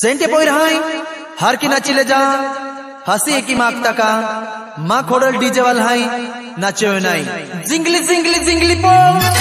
সেন্টে পয় রাই হার কি নাচিলে যা হাসি কি মাখ তাকা মা খোড়ল ডিজে হাই নাচে নাই জিঙ্গলি জিঙ্গলি জিঙ্গলি পো